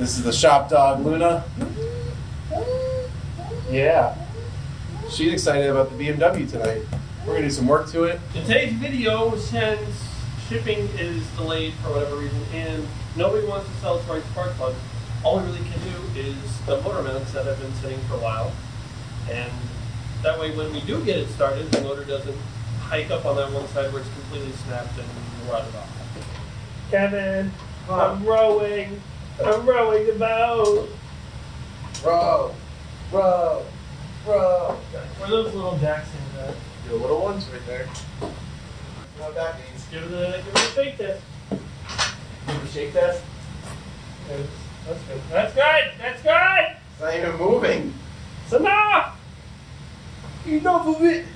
This is the shop dog Luna. Yeah. She's excited about the BMW tonight. We're gonna do some work to it. In today's video, since shipping is delayed for whatever reason and nobody wants to sell Troy Spark Plug, all we really can do is the motor mounts that have been sitting for a while. And that way when we do get it started, the motor doesn't hike up on that one side where it's completely snapped and rotted off. Kevin, I'm rowing. I'm rowing the boat. Row, row, row. Where are those little jacks in there? The little ones right there. What that means? Give it a, give it a shake test. Give it a shake test. That's that's good. That's good. That's good. It's not even moving. It's enough. Enough of it.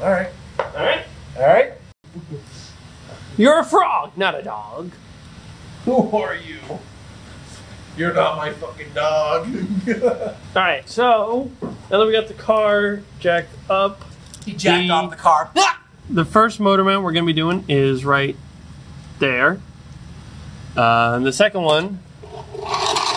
All right. All right. All right. You're a frog, not a dog. Who are you? You're not my fucking dog. All right. So now that we got the car jacked up, he jacked off the car. the first motor mount we're gonna be doing is right there. Uh, and the second one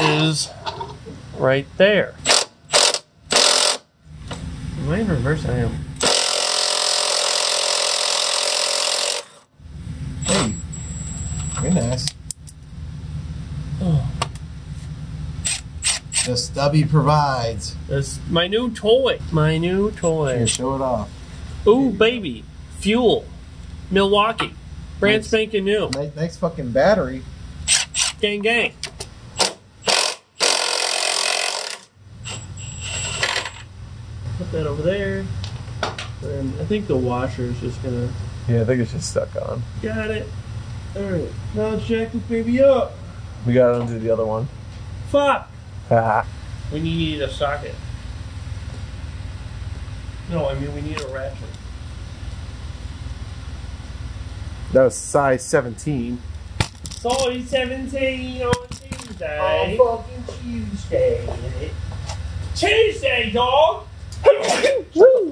is right there. Am I in reverse? I am. Hey. Very nice. Oh, The stubby provides. that's my new toy. My new Here, toy. show it off. Ooh, baby. Fuel. Milwaukee. Brand spanking new. Nice, nice fucking battery. Gang, gang. Put that over there. And I think the washer is just gonna. Yeah, I think it's just stuck on. Got it. Alright. Now let's jack this baby up. We got to undo the other one. Fuck. That We need a socket. No, I mean we need a ratchet. That was size 17. Sorry, 17 on Tuesday. On fucking Tuesday. Tuesday, dog!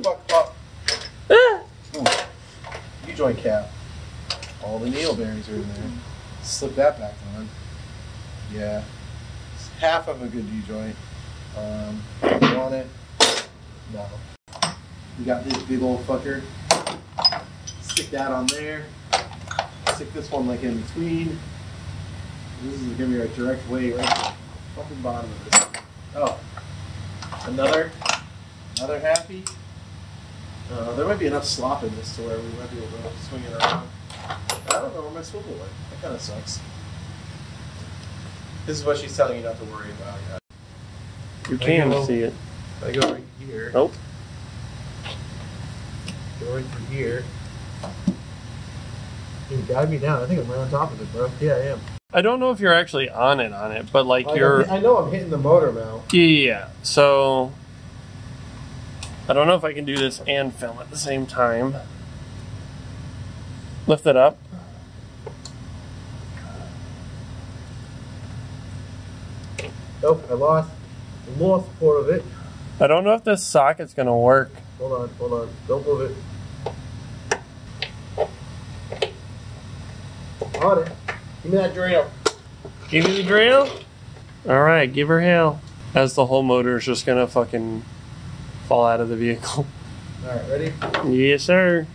Fuck up. Ah. U joint cap. All the needle bearings are in there. Slip that back on. Yeah. Half of a good D joint. Um, you want it? No. We got this big old fucker. Stick that on there. Stick this one like in between. This is gonna be our direct way right to the fucking bottom of this. Oh. Another another happy. Uh, there might be enough slop in this to where we might be able to swing it around. I don't know where my swivel went. That kind of sucks. This is what she's telling you not to worry about. You I can go- see it. I go right here. Nope. Go right through here. You guide me down. I think I'm right on top of it, bro. Yeah, I am. I don't know if you're actually on it on it, but like you're I know I'm hitting the motor mount. yeah. So I don't know if I can do this and film at the same time. Lift it up. Nope, I lost. Lost part of it. I don't know if this socket's gonna work. Hold on, hold on. Don't move it. On it. Give me that drill. Give me the drill. All right, give her hell. As the whole motor is just gonna fucking fall out of the vehicle. All right, ready? yes, sir.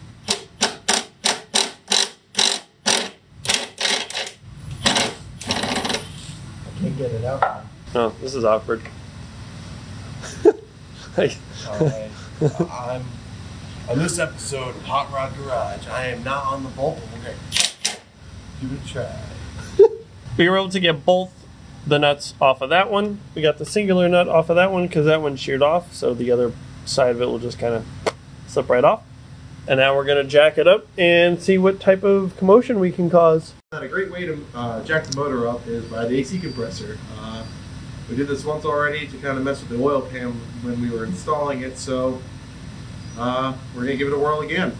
I can't get it out. Oh, this is awkward. Like. I'm on this episode of Hot Rod Garage. I am not on the bolt, but we're gonna give it a try. we were able to get both the nuts off of that one. We got the singular nut off of that one because that one sheared off, so the other side of it will just kind of slip right off. And now we're gonna jack it up and see what type of commotion we can cause. A great way to uh, jack the motor up is by the AC compressor. Uh, we did this once already to kind of mess with the oil pan when we were installing it, so uh, we're gonna give it a whirl again.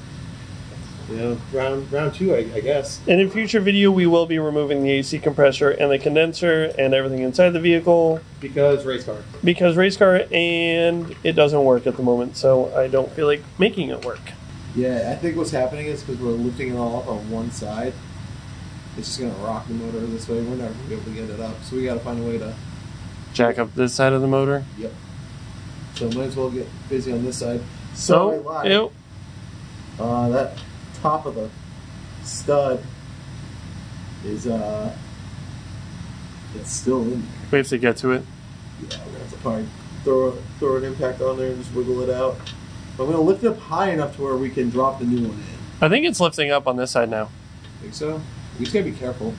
Yeah, round round two, I, I guess. And in future video, we will be removing the AC compressor and the condenser and everything inside the vehicle Because race car. because race car and it doesn't work at the moment, so I don't feel like making it work. Yeah, I think what's happening is because we're lifting it all up on one side. it's just gonna rock the motor this way. We're never gonna be able to get it up, so we gotta find a way to. Jack up this side of the motor. Yep. So might as well get busy on this side. So I So, ew. Uh, that top of the stud is uh, it's still in there. we have to get to it. Yeah, we're gonna have to probably throw throw an impact on there and just wiggle it out. I'm gonna lift it up high enough to where we can drop the new one in. I think it's lifting up on this side now. Think so? We just gotta be careful.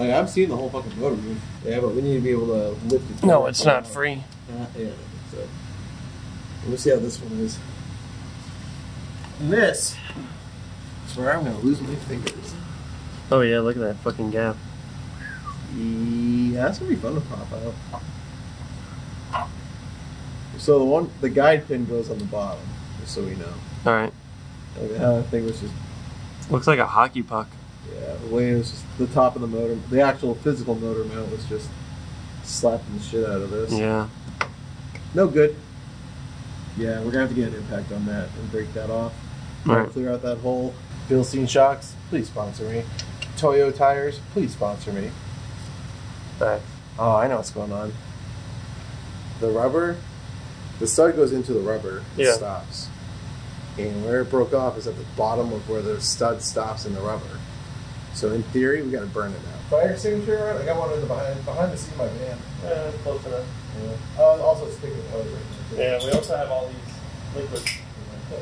Like I've seen the whole fucking motor move. Yeah, but we need to be able to lift it. No, it's not free. Uh, yeah, so. Let me see how this one is. And this is where I'm gonna lose my fingers. Oh yeah, look at that fucking gap. Yeah, that's gonna be fun to pop out. So the one, the guide pin goes on the bottom, just so we know. All right. Like how that thing was just, Looks like a hockey puck. Yeah, the way it was just the top of the motor, the actual physical motor mount was just slapping the shit out of this. Yeah. No good. Yeah, we're gonna have to get an impact on that and break that off. Right. Clear out that hole. Bilstein shocks, please sponsor me. Toyo tires, please sponsor me. But oh, I know what's going on. The rubber, the stud goes into the rubber. It Yeah. stops, and where it broke off is at the bottom of where the stud stops in the rubber. So in theory, we got to burn it out. Fire extinguisher on. I got one in the behind behind the seat of my van. Yeah, close enough. Yeah. Uh, also stick with hose right there. Yeah, we also have all these liquids.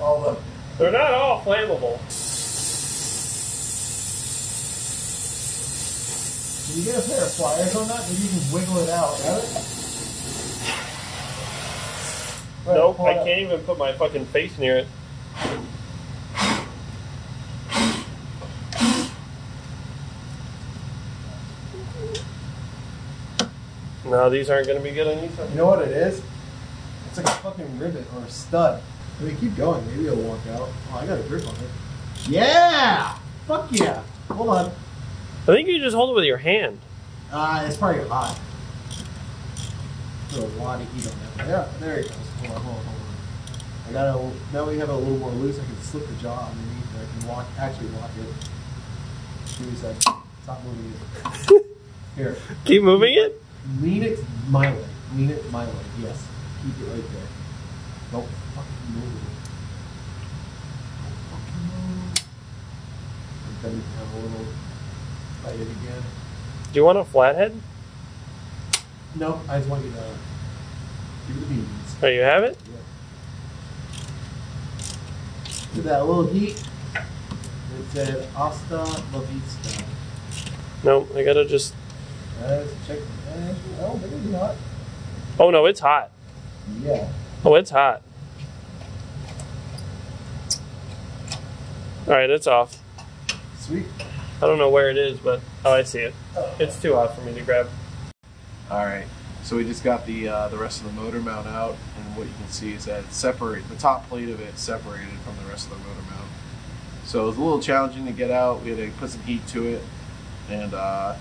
All the They're not all flammable. Can you get a pair of pliers on that? Maybe you can wiggle it out. Got it? Right, nope, I it can't even put my fucking face near it. No, these aren't going to be good on you. You know what it is? It's like a fucking rivet or a stud. I mean, keep going. Maybe it'll walk out. Oh, I got a grip on it. Yeah! Fuck yeah! Hold on. I think you just hold it with your hand. Uh, it's probably hot. Put a lot of heat on that. Yeah, there it goes. Hold on, hold on, hold on. I got a. Now we have it a little more loose. I can slip the jaw underneath. and I can walk. Actually, walk it. Stop moving it. Here. Keep moving it? Lean it my way. Lean it my way. Yes. Keep it right there. Don't fucking move. Don't fucking move. Then you have a little fight it again. Do you want a flathead? No, I just want you to give it the beans. Oh, you have it? With that little heat, it said Asta La Vista. No, I gotta just. Let's check. maybe not. Oh no, it's hot. Yeah. Oh, it's hot. All right, it's off. Sweet. I don't know where it is, but oh, I see it. It's too hot for me to grab. All right. So we just got the uh, the rest of the motor mount out, and what you can see is that it's separate. The top plate of it separated from the rest of the motor mount. So it was a little challenging to get out. We had to put some heat to it, and uh,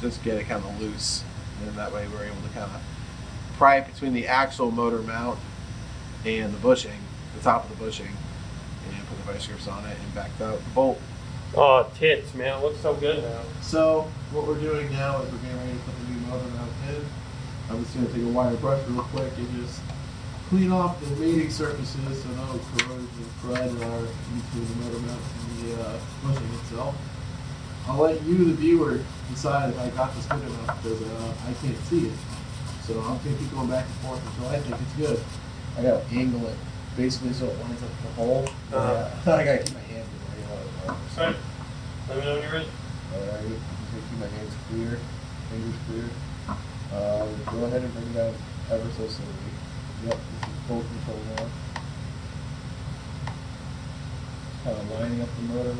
just get it kind of loose. And that way we're able to kind of pry it between the actual motor mount and the bushing, the top of the bushing, and put the vice grips on it and back the bolt. Oh, tits, man! It looks so good now. So what we're doing now is we're getting ready to put the new motor mount in. I'm just going to take a wire brush real quick and just clean off the mating surfaces so no corrosion crud are between the motor mount and the uh, bushing itself. I'll let you, the viewer, decide if I got this good enough because uh, I can't see it. So I'm going to keep going back and forth until I think it's good. I got to angle it basically so it lines up the hole. Uh-huh. Yeah. I got to keep my hands in the way Right. Let me know when you're ready. Alright, I'm just gonna keep my hands clear, fingers clear. Um, go ahead and bring it out ever so slowly. Yep, this is full control now. Kind of lining up the motor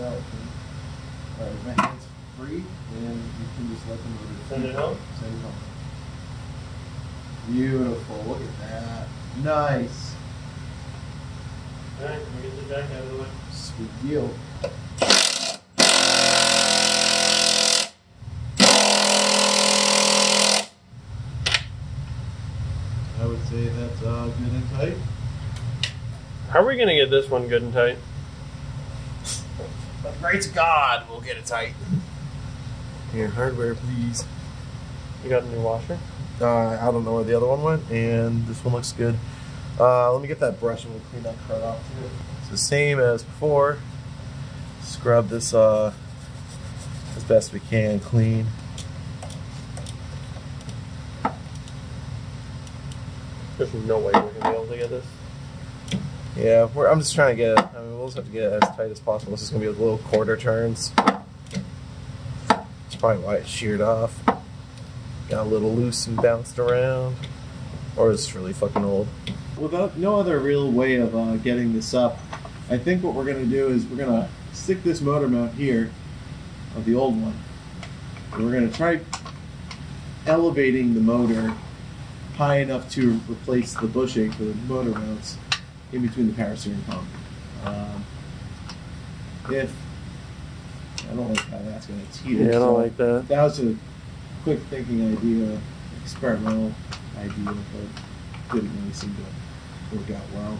mount. Alright, my hands free, and you can just let the motor. Send it home? Send it home. Beautiful, look at that. Nice. All right, let me get the jack out of the way. Sweet deal. I would say that's uh, good and tight. How are we gonna get this one good and tight? By the grace God, we'll get it tight. Here, hardware, please. You got a new washer? Uh, I don't know where the other one went, and this one looks good. Uh, let me get that brush and we'll clean that crud off too. It's the same as before. Scrub this uh, as best we can, clean. There's no way we're gonna be able to get this. Yeah, we're, I'm just trying to get. it. I mean, we'll just have to get it as tight as possible. This is gonna be with little quarter turns. That's probably why it sheared off. Got a little loose and bounced around, or it's really fucking old. Without no other real way of uh, getting this up, I think what we're gonna do is we're gonna stick this motor mount here of the old one. And we're gonna try elevating the motor high enough to replace the bushing for the motor mounts in between the power steering pump. Um, if I don't like how that's gonna teeter. Yeah, I don't so like that. That was a quick thinking idea, experimental idea, but didn't really seem to work out well.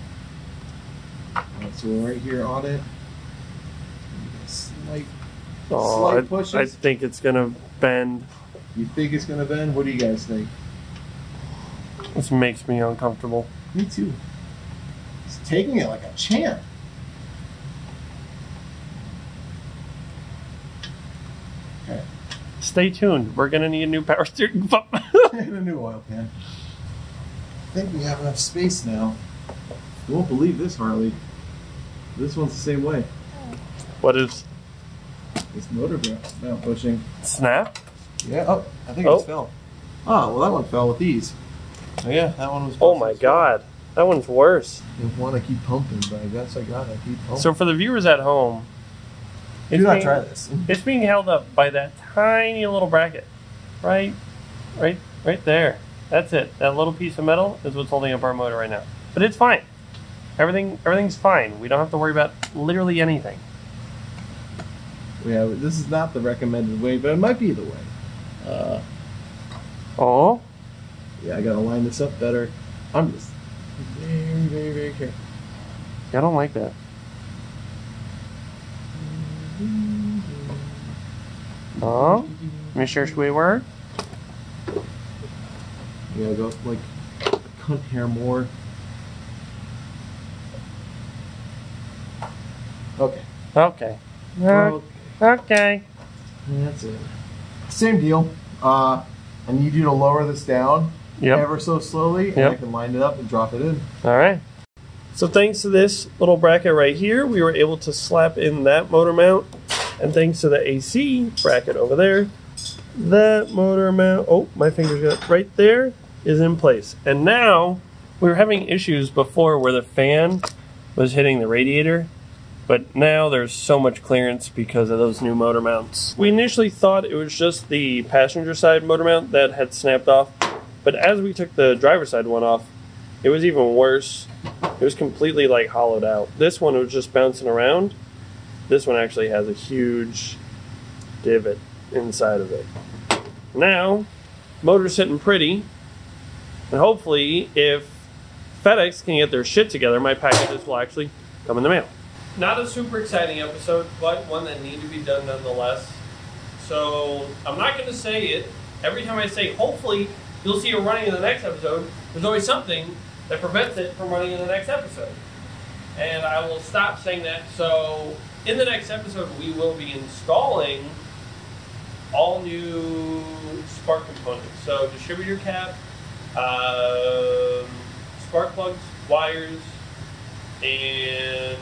So we're right here on it. Slight, Oh, slight I, pushes. I think it's gonna bend. You think it's gonna bend? What do you guys think? This makes me uncomfortable. Me too. He's taking it like a champ. Okay. Stay tuned. We're gonna need a new power steering pump. and a new oil pan. I think we have enough space now. You won't believe this, Harley. This one's the same way. what is This motor mount bushing. snap? Yeah. Oh, I think Oh. it fell. Oh, well, that one fell with these. Oh, yeah, that one was. Oh my god, that one's worse. You want to keep pumping, but I guess I gotta keep pumping. So for the viewers at home, do it's not being- try this. It's being held up by that tiny little bracket, right, right, right there. That's it. That little piece of metal is what's holding up our motor right now. But it's fine. Everything, everything's fine. We don't have to worry about literally anything. Yeah, this is not the recommended way, but it might be the way. Uh, Oh, yeah, I gotta line this up better. I'm just very, very, very careful. I don't like that. Oh, Mr. Squidward. Gotta go like a cunt hair more. Okay. Okay. Okay. okay. That's it. Same deal. Uh, I need you to lower this down Yep. ever so slowly, and Yep. I can line it up and drop it in. All right. So thanks to this little bracket right here, we were able to slap in that motor mount, and thanks to the AC bracket over there, that motor mount. Oh, my fingers got right there is in place. And now we were having issues before where the fan was hitting the radiator, but now there's so much clearance because of those new motor mounts. We initially thought it was just the passenger side motor mount that had snapped off, but as we took the driver side one off, it was even worse. It was completely like hollowed out. This one was just bouncing around. This one actually has a huge divot inside of it. Now, motor's sitting pretty, and hopefully, if FedEx can get their shit together, my packages will actually come in the mail. Not a super exciting episode, but one that needed to be done nonetheless. So I'm not going to say it. Every time I say hopefully, you'll see it running in the next episode. There's always something that prevents it from running in the next episode. And I will stop saying that. So in the next episode, we will be installing all new spark components. So distributor cap, um, spark plugs, wires, and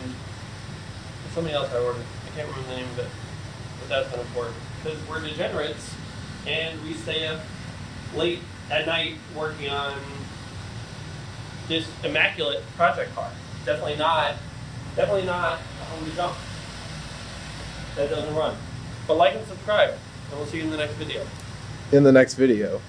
something else I ordered. I can't remember the name of it, but that's not important because we're degenerates and we stay up late at night working on this immaculate project car. Definitely not, definitely not a home to jump. That doesn't run. But like and subscribe, and we'll see you in the next video. In the next video.